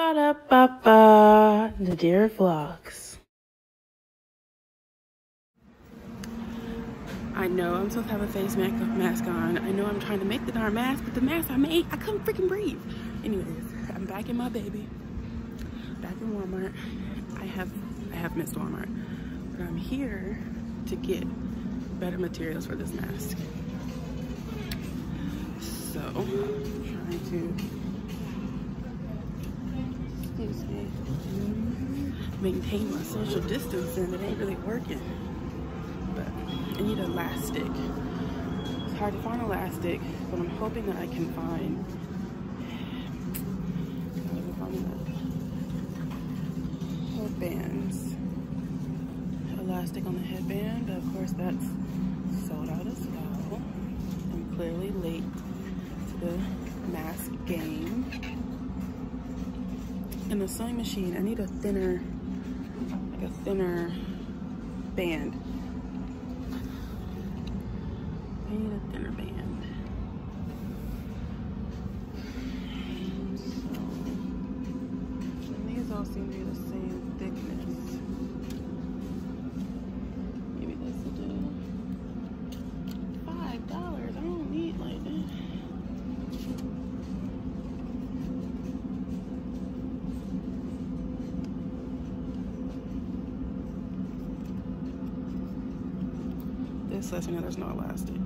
Ba-da-ba-ba. Nadirah Vlogs. I know I'm supposed to have a face mask on. I know I'm trying to make the darn mask, but the mask I made, I couldn't freaking breathe. Anyways, I'm back in my baby. Back in Walmart. I have I have missed Walmart. But I'm here to get better materials for this mask. So, trying to Mm-hmm. maintain my social distance and It ain't really working. But I need elastic. It's hard to find elastic, but I'm hoping that I can find headbands. Elastic on the headband, but of course that's sold out as well. I'm clearly late to the mask game in the sewing machine, I need a thinner, like a thinner band. I need a thinner band. So, these all seem to be the same thickness. Maybe this will do. Five dollars, I don't need like that. This lets me there's no elastic.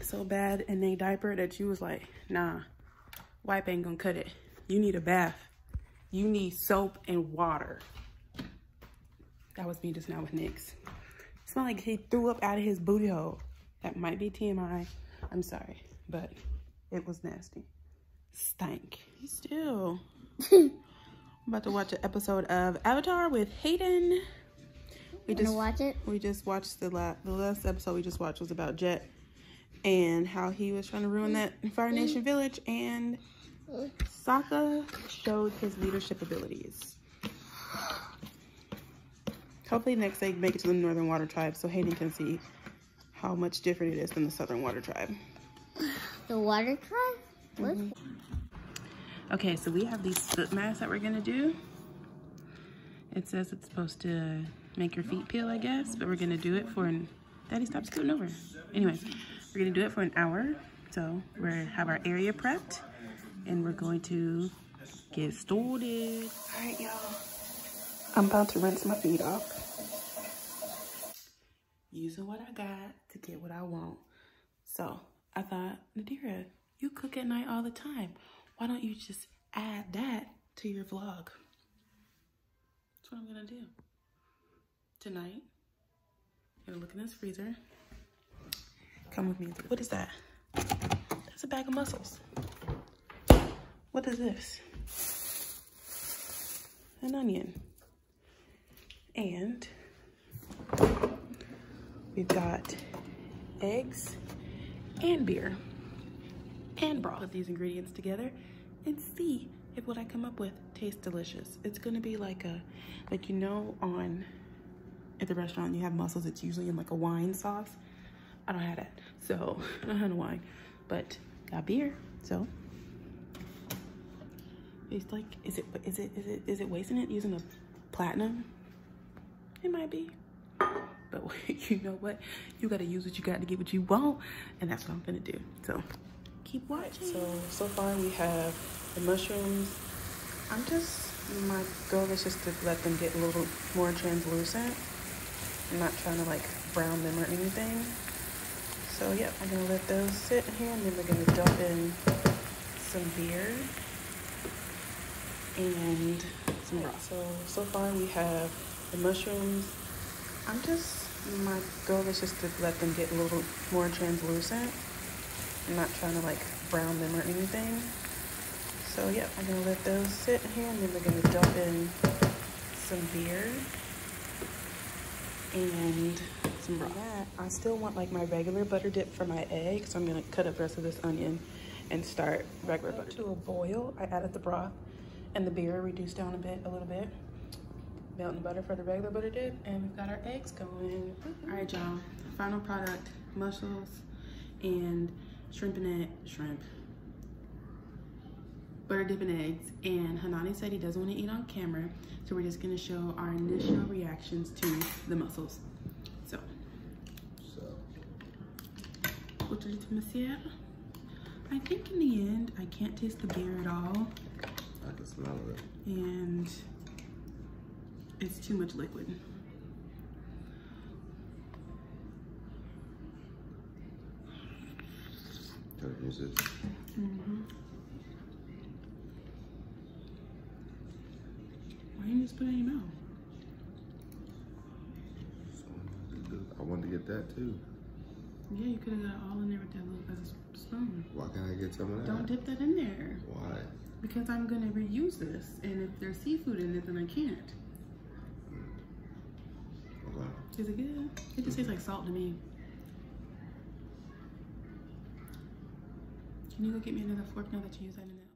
Stank so bad in a diaper that you was like, nah, wipe ain't gonna cut it. You need a bath. You need soap and water. That was me just now with Nyx. It smelled like he threw up out of his booty hole. That might be TMI. I'm sorry, but it was nasty. Stank. Still. I'm about to watch an episode of Avatar with Hayden. We just watch it. We just watched the last the last episode we just watched was about Jet and how he was trying to ruin that Fire Nation village and Sokka showed his leadership abilities. Hopefully next they make it to the Northern Water Tribe so Hayden can see how much different it is than the Southern Water Tribe. The Water Tribe? What? Mm -hmm. Okay, so we have these foot masks that we're gonna do. It says it's supposed to make your feet peel, I guess, but we're gonna do it for an, Daddy, stop scooting over. Anyway, we're gonna do it for an hour. So we have our area prepped and we're going to get started. All right, y'all. I'm about to rinse my feet off. Using what I got to get what I want. So I thought, Nadirah, you cook at night all the time. Why don't you just add that to your vlog? That's what I'm gonna do tonight. Gonna look in this freezer. Come with me. What is that? That's a bag of mussels. What is this? An onion. And we've got eggs and beer and broth. Put these ingredients together and see if what I come up with tastes delicious. It's gonna be like a, like you know on at the restaurant you have mussels, it's usually in like a wine sauce. I don't have that, so I don't have wine, but got beer, so. It's like, is it, is it, is it, is it wasting it using a platinum? It might be, but you know what? You gotta use what you got to get what you want, and that's what I'm gonna do, so keep watching. So, so far we have the mushrooms. I'm just, my goal is just to let them get a little more translucent. I'm not trying to like brown them or anything. So yeah, I'm gonna let those sit here and then we're gonna dump in some beer and some broth. So, so far we have the mushrooms. I'm just My goal is just to let them get a little more translucent. I'm not trying to like brown them or anything. So yeah, I'm gonna let those sit here and then we're gonna dump in some beer and some broth. I still want like my regular butter dip for my egg, so I'm gonna cut up the rest of this onion and start regular butter. To a boil, I added the broth and the beer reduced down a bit, a little bit. Melting butter for the regular butter dip, and we've got our eggs going. All right, y'all, final product, mussels and shrimp and egg, shrimp, butter dip and eggs. And Hanani said he doesn't want to eat on camera, so we're just gonna show our initial reactions to the mussels. So, So, what did you say? I think in the end, I can't taste the beer at all, I can smell it. and it's too much liquid. Try to use this. Mm-hmm. Why you just put it in your mouth? I wanted to get that too. Yeah, you could have got it all in there with that little as a spoon. Why can't I get some of that? Don't dip that in there. Why? Because I'm gonna reuse this, and if there's seafood in it, then I can't. Okay. Is it good? It just tastes like salt to me. Can you go get me another fork now that you use that in it?